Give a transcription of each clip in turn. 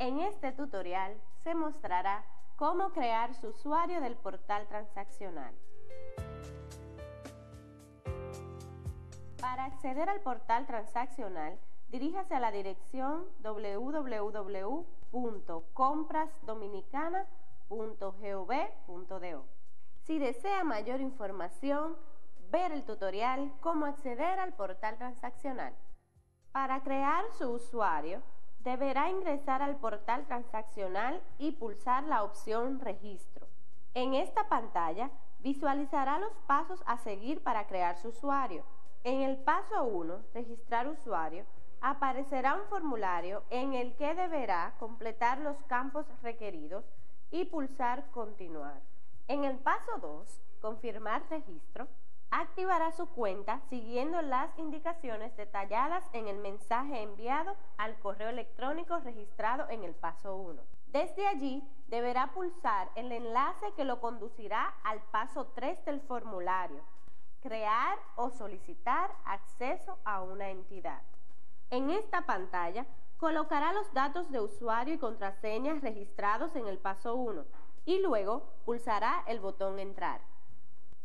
En este tutorial se mostrará cómo crear su usuario del portal transaccional. Para acceder al portal transaccional, diríjase a la dirección www.comprasdominicana.gov.do. Si desea mayor información, ver el tutorial Cómo acceder al portal transaccional. Para crear su usuario, deberá ingresar al portal transaccional y pulsar la opción Registro. En esta pantalla visualizará los pasos a seguir para crear su usuario. En el paso 1, Registrar usuario, aparecerá un formulario en el que deberá completar los campos requeridos y pulsar Continuar. En el paso 2, Confirmar registro, activará su cuenta siguiendo las indicaciones detalladas en el mensaje enviado al correo electrónico registrado en el paso 1. Desde allí deberá pulsar el enlace que lo conducirá al paso 3 del formulario, crear o solicitar acceso a una entidad. En esta pantalla colocará los datos de usuario y contraseña registrados en el paso 1 y luego pulsará el botón Entrar.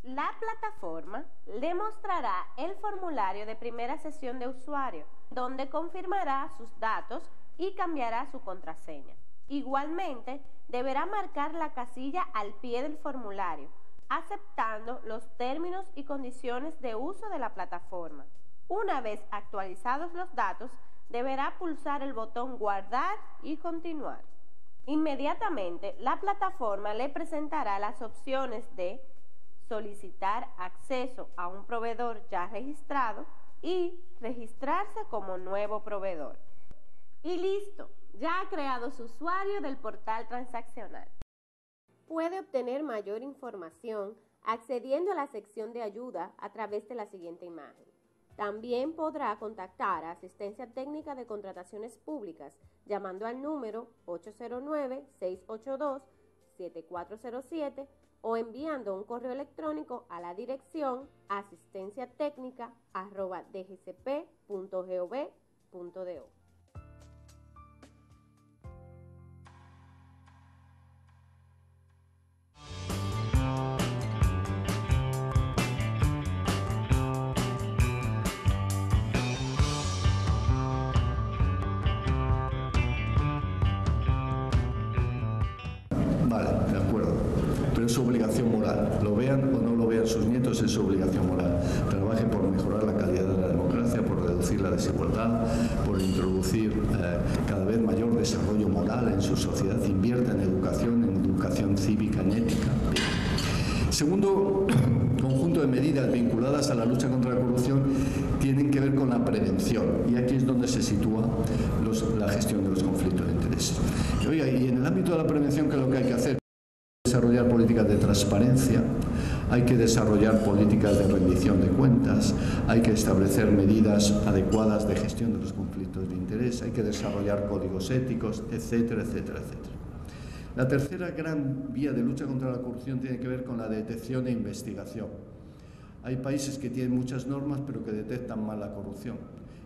La plataforma le mostrará el formulario de primera sesión de usuario, donde confirmará sus datos y cambiará su contraseña. Igualmente, deberá marcar la casilla al pie del formulario, aceptando los términos y condiciones de uso de la plataforma. Una vez actualizados los datos, deberá pulsar el botón Guardar y Continuar. Inmediatamente, la plataforma le presentará las opciones de solicitar acceso a un proveedor ya registrado y registrarse como nuevo proveedor. Y listo, ya ha creado su usuario del portal transaccional. Puede obtener mayor información accediendo a la sección de ayuda a través de la siguiente imagen. También podrá contactar a Asistencia Técnica de Contrataciones Públicas llamando al número 809-682-7407 o enviando un correo electrónico a la dirección asistenciatecnica.dgcp.gov.do. Pero es su obligación moral. Lo vean o no lo vean sus nietos, es su obligación moral. Trabaje por mejorar la calidad de la democracia, por reducir la desigualdad, por introducir eh, cada vez mayor desarrollo moral en su sociedad. Invierta en educación, en educación cívica, en ética. Segundo conjunto de medidas vinculadas a la lucha contra la corrupción tienen que ver con la prevención y aquí es donde se sitúa la gestión de los conflictos de interés. Y, oiga, y en el ámbito de la prevención, ¿qué es lo que hay que hacer? Transparencia, hay que desarrollar políticas de rendición de cuentas, hay que establecer medidas adecuadas de gestión de los conflictos de interés, hay que desarrollar códigos éticos, etcétera, etcétera, etcétera. La tercera gran vía de lucha contra la corrupción tiene que ver con la detección e investigación. Hay países que tienen muchas normas pero que detectan mal la corrupción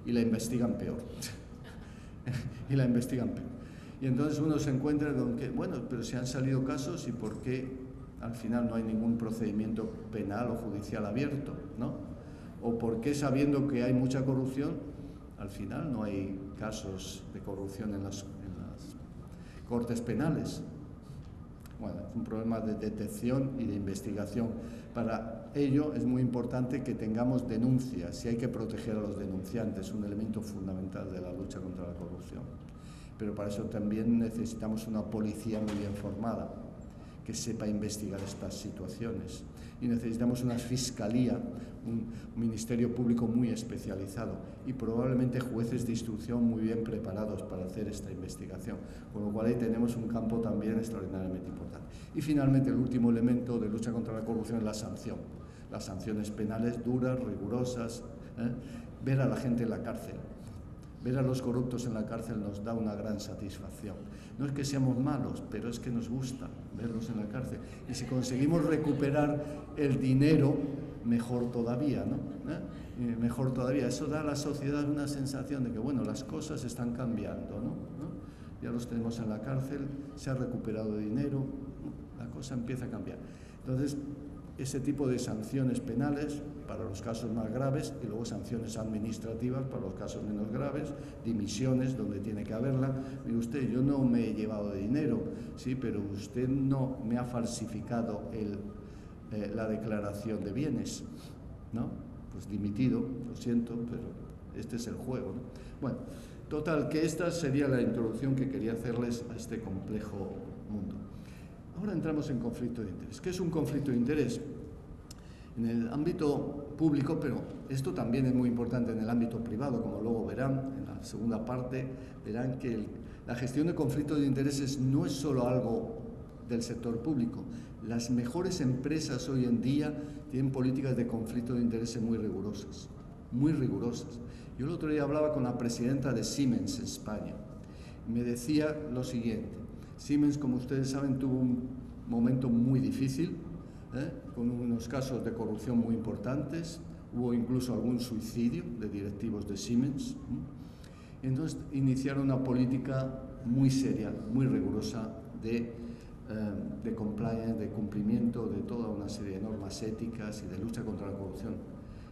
y la investigan peor. y la investigan peor. Y entonces uno se encuentra con que, bueno, pero si han salido casos y por qué al final no hay ningún procedimiento penal o judicial abierto, ¿no? O por qué sabiendo que hay mucha corrupción, al final no hay casos de corrupción en las, cortes penales. Bueno, es un problema de detección y de investigación. Para ello es muy importante que tengamos denuncias y hay que proteger a los denunciantes, un elemento fundamental de la lucha contra la corrupción. Pero para eso también necesitamos una policía muy bien formada, que sepa investigar estas situaciones. Y necesitamos una fiscalía, un ministerio público muy especializado y probablemente jueces de instrucción muy bien preparados para hacer esta investigación. Con lo cual ahí tenemos un campo también extraordinariamente importante. Y finalmente el último elemento de lucha contra la corrupción es la sanción. Las sanciones penales duras, rigurosas, ¿eh? ver a la gente en la cárcel, Ver a los corruptos en la cárcel nos da una gran satisfacción. No es que seamos malos, pero es que nos gusta verlos en la cárcel. Y si conseguimos recuperar el dinero, mejor todavía, ¿no? ¿Eh? Eh, mejor todavía. Eso da a la sociedad una sensación de que, bueno, las cosas están cambiando, ¿no? Ya los tenemos en la cárcel, se ha recuperado dinero, la cosa empieza a cambiar. Entonces, ese tipo de sanciones penales para los casos más graves y luego sanciones administrativas para los casos menos graves, dimisiones donde tiene que haberla. Mire usted, yo no me he llevado dinero, sí, pero usted no me ha falsificado eh, la declaración de bienes, ¿no? Pues dimitido, lo siento, pero este es el juego. Bueno, total, que esta sería la introducción que quería hacerles a este complejo mundo. Ahora entramos en conflicto de interés. ¿Qué es un conflicto de interés? En el ámbito público, pero esto también es muy importante en el ámbito privado, como luego verán en la segunda parte, verán que la gestión de conflictos de intereses no es solo algo del sector público. Las mejores empresas hoy en día tienen políticas de conflicto de intereses muy rigurosas, muy rigurosas. Yo el otro día hablaba con la presidenta de Siemens España. Me decía lo siguiente, Siemens, como ustedes saben, tuvo un momento muy difícil, ¿eh? con unos casos de corrupción muy importantes, hubo incluso algún suicidio de directivos de Siemens. Entonces iniciaron una política muy seria, muy rigurosa de, eh, de compliance, de cumplimiento de toda una serie de normas éticas y de lucha contra la corrupción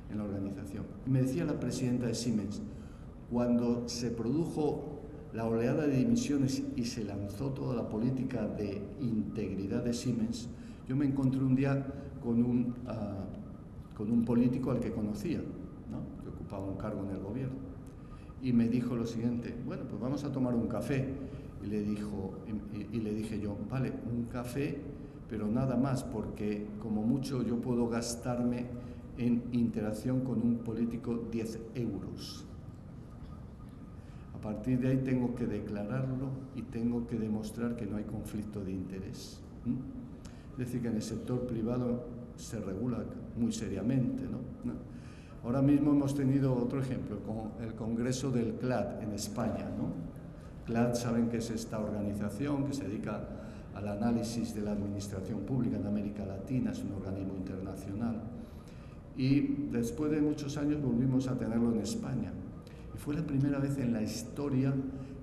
en la organización. Me decía la presidenta de Siemens, cuando se produjo la oleada de dimisiones y se lanzó toda la política de integridad de Siemens, yo me encontré un día con un, ah, con un político al que conocía, ¿no? que ocupaba un cargo en el gobierno, y me dijo lo siguiente, bueno, pues vamos a tomar un café. Y le, dijo, y le dije yo, vale, un café, pero nada más, porque como mucho yo puedo gastarme en interacción con un político 10 euros. A partir de ahí tengo que declararlo y tengo que demostrar que no hay conflicto de interés. Es decir, que en el sector privado se regula muy seriamente. ¿no? Ahora mismo hemos tenido otro ejemplo, con el Congreso del CLAD en España. ¿no? CLAD saben que es esta organización que se dedica al análisis de la administración pública en América Latina, es un organismo internacional. Y después de muchos años volvimos a tenerlo en España. Fue la primera vez en la historia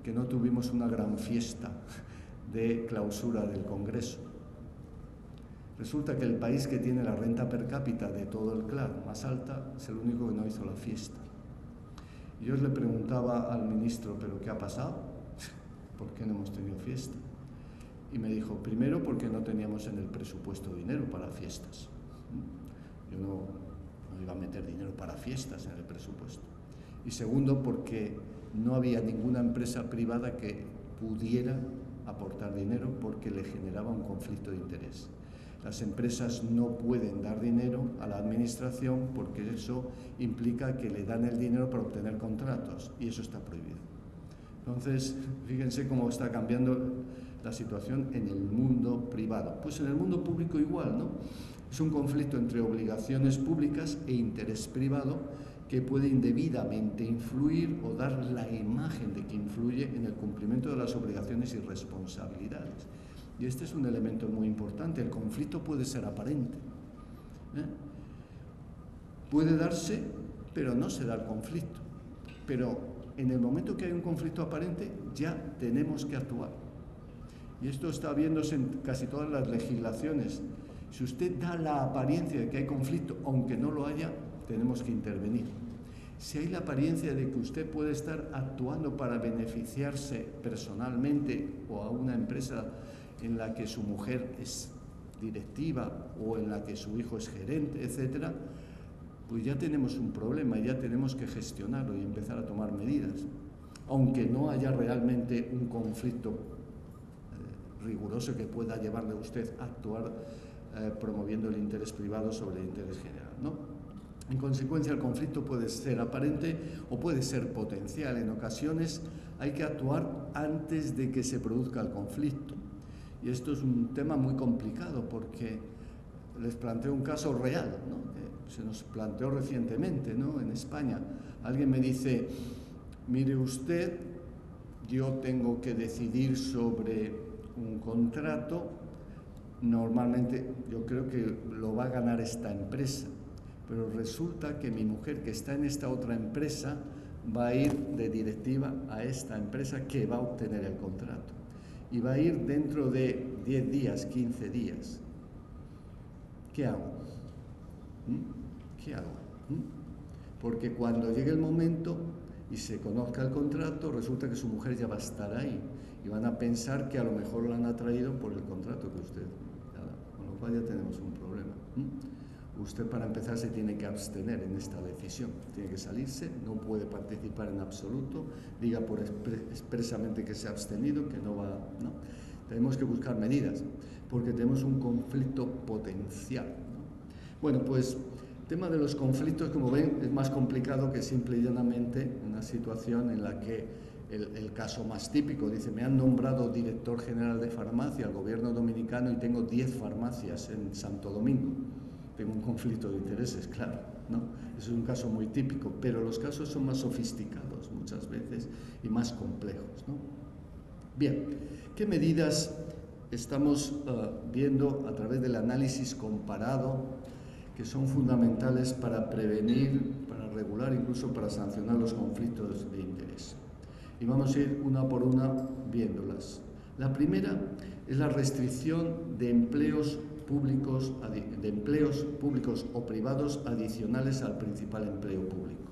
que no tuvimos una gran fiesta de clausura del Congreso. Resulta que el país que tiene la renta per cápita de todo el CLAD más alta es el único que no hizo la fiesta. Yo le preguntaba al ministro, ¿pero qué ha pasado? ¿Por qué no hemos tenido fiesta? Y me dijo, primero porque no teníamos en el presupuesto dinero para fiestas. Yo no iba a meter dinero para fiestas en el presupuesto y segundo porque no había ninguna empresa privada que pudiera aportar dinero porque le generaba un conflicto de interés. Las empresas no pueden dar dinero a la administración porque eso implica que le dan el dinero para obtener contratos y eso está prohibido. Entonces, fíjense cómo está cambiando la situación en el mundo privado. Pues en el mundo público igual, ¿no? Es un conflicto entre obligaciones públicas e interés privado que puede indebidamente influir o dar la imagen de que influye en el cumplimiento de las obligaciones y responsabilidades. Y este es un elemento muy importante. El conflicto puede ser aparente. ¿eh? Puede darse, pero no se da el conflicto. Pero en el momento que hay un conflicto aparente, ya tenemos que actuar. Y esto está viéndose en casi todas las legislaciones. Si usted da la apariencia de que hay conflicto, aunque no lo haya, tenemos que intervenir. Si hay la apariencia de que usted puede estar actuando para beneficiarse personalmente o a una empresa en la que su mujer es directiva o en la que su hijo es gerente, etcétera, pues ya tenemos un problema, ya tenemos que gestionarlo y empezar a tomar medidas, aunque no haya realmente un conflicto eh, riguroso que pueda llevarle a usted a actuar eh, promoviendo el interés privado sobre el interés general, ¿no? En consecuencia, el conflicto puede ser aparente o puede ser potencial. En ocasiones hay que actuar antes de que se produzca el conflicto. Y esto es un tema muy complicado porque les planteo un caso real, ¿no? se nos planteó recientemente ¿no? en España. Alguien me dice, mire usted, yo tengo que decidir sobre un contrato, normalmente yo creo que lo va a ganar esta empresa pero resulta que mi mujer que está en esta otra empresa va a ir de directiva a esta empresa que va a obtener el contrato. Y va a ir dentro de 10 días, 15 días. ¿Qué hago? ¿Mm? ¿Qué hago? ¿Mm? Porque cuando llegue el momento y se conozca el contrato, resulta que su mujer ya va a estar ahí. Y van a pensar que a lo mejor la han atraído por el contrato que usted. Con lo cual ya tenemos un problema. Usted para empezar se tiene que abstener en esta decisión, tiene que salirse, no puede participar en absoluto, diga por expresamente que se ha abstenido, que no va, ¿no? Tenemos que buscar medidas, porque tenemos un conflicto potencial. Bueno, pues el tema de los conflictos, como ven, es más complicado que simple y llanamente una situación en la que el, el, caso más típico, dice, me han nombrado director general de farmacia al gobierno dominicano y tengo 10 farmacias en Santo Domingo tengo un conflicto de intereses, claro, ¿no? Eso es un caso muy típico, pero los casos son más sofisticados muchas veces y más complejos, ¿no? Bien, ¿qué medidas estamos uh, viendo a través del análisis comparado que son fundamentales para prevenir, para regular, incluso para sancionar los conflictos de interés? Y vamos a ir una por una viéndolas. La primera es la restricción de empleos públicos, de empleos públicos o privados adicionales al principal empleo público.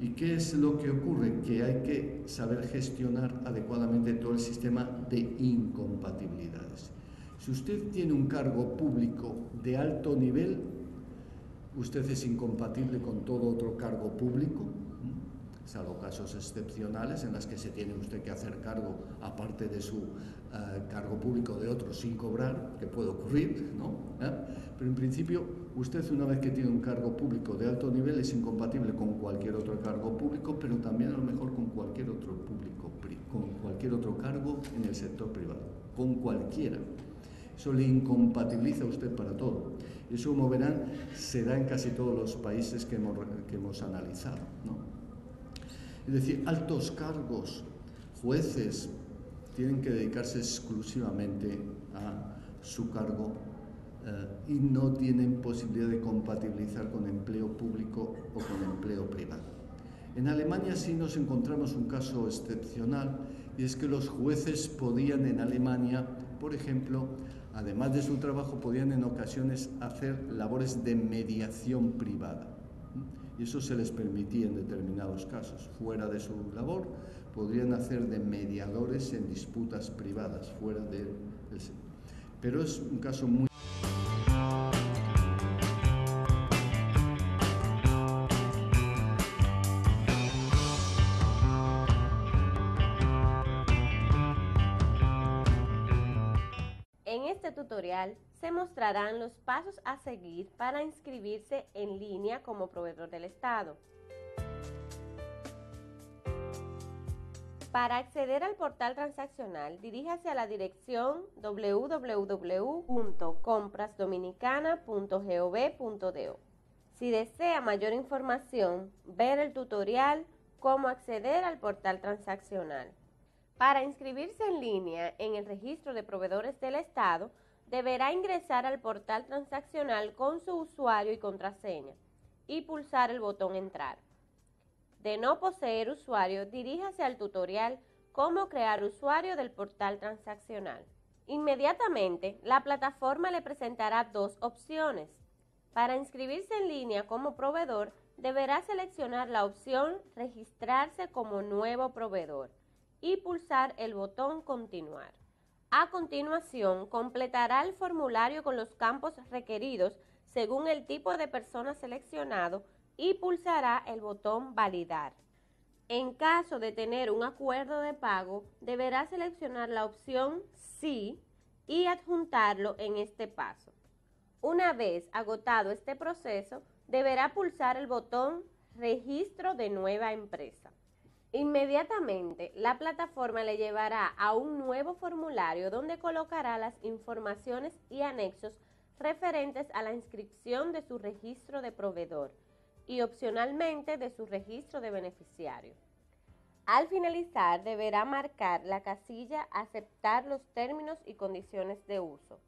¿Y qué es lo que ocurre? Que hay que saber gestionar adecuadamente todo el sistema de incompatibilidades. Si usted tiene un cargo público de alto nivel, usted es incompatible con todo otro cargo público, salvo casos excepcionales en las que se tiene usted que hacer cargo, aparte de su eh, cargo público de otro, sin cobrar, que puede ocurrir, ¿no? ¿Eh? Pero en principio, usted una vez que tiene un cargo público de alto nivel es incompatible con cualquier otro cargo público, pero también a lo mejor con cualquier otro público, con cualquier otro cargo en el sector privado, con cualquiera. Eso le incompatibiliza a usted para todo. Eso, como verán, se da en casi todos los países que hemos, que hemos analizado. ¿no? Es decir, altos cargos, jueces, tienen que dedicarse exclusivamente a su cargo eh, y no tienen posibilidad de compatibilizar con empleo público o con empleo privado. En Alemania sí nos encontramos un caso excepcional y es que los jueces podían en Alemania, por ejemplo, además de su trabajo, podían en ocasiones hacer labores de mediación privada y eso se les permitía en determinados casos. Fuera de su labor, podrían hacer de mediadores en disputas privadas, fuera del... Pero es un caso muy... En este tutorial se mostrarán los pasos a seguir para inscribirse en línea como proveedor del Estado. Para acceder al portal transaccional, diríjase a la dirección www.comprasdominicana.gov.do. Si desea mayor información, ver el tutorial Cómo acceder al portal transaccional. Para inscribirse en línea en el registro de proveedores del Estado, deberá ingresar al portal transaccional con su usuario y contraseña y pulsar el botón Entrar. De no poseer usuario, diríjase al tutorial Cómo crear usuario del portal transaccional. Inmediatamente, la plataforma le presentará dos opciones. Para inscribirse en línea como proveedor, deberá seleccionar la opción Registrarse como nuevo proveedor y pulsar el botón Continuar. A continuación, completará el formulario con los campos requeridos según el tipo de persona seleccionado y pulsará el botón Validar. En caso de tener un acuerdo de pago, deberá seleccionar la opción Sí y adjuntarlo en este paso. Una vez agotado este proceso, deberá pulsar el botón Registro de nueva empresa. Inmediatamente, la plataforma le llevará a un nuevo formulario donde colocará las informaciones y anexos referentes a la inscripción de su registro de proveedor y opcionalmente de su registro de beneficiario. Al finalizar, deberá marcar la casilla Aceptar los términos y condiciones de uso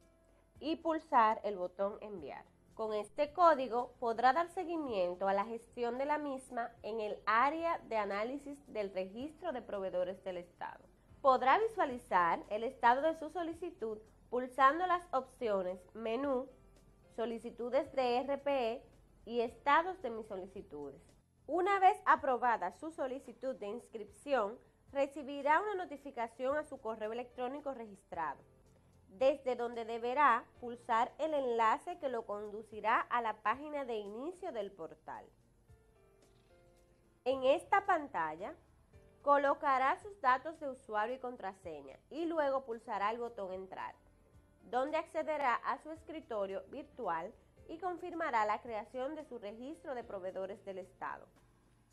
y pulsar el botón Enviar. Con este código podrá dar seguimiento a la gestión de la misma en el área de análisis del registro de proveedores del Estado. Podrá visualizar el estado de su solicitud pulsando las opciones Menú, Solicitudes de RPE y Estados de mis solicitudes. Una vez aprobada su solicitud de inscripción, recibirá una notificación a su correo electrónico registrado desde donde deberá pulsar el enlace que lo conducirá a la página de inicio del portal. En esta pantalla colocará sus datos de usuario y contraseña y luego pulsará el botón Entrar, donde accederá a su escritorio virtual y confirmará la creación de su registro de proveedores del Estado.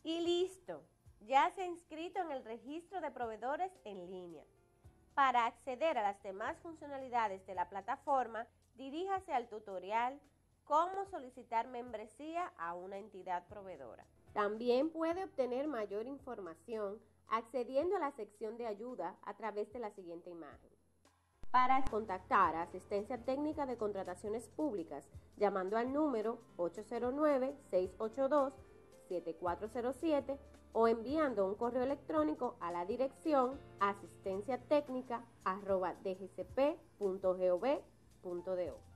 Y listo, ya se ha inscrito en el registro de proveedores en línea. Para acceder a las demás funcionalidades de la plataforma, diríjase al tutorial Cómo solicitar membresía a una entidad proveedora. También puede obtener mayor información accediendo a la sección de ayuda a través de la siguiente imagen. Para contactar a Asistencia Técnica de Contrataciones Públicas, llamando al número 809-682-7407 o enviando un correo electrónico a la dirección asistenciatecnica.dgcp.gov.do.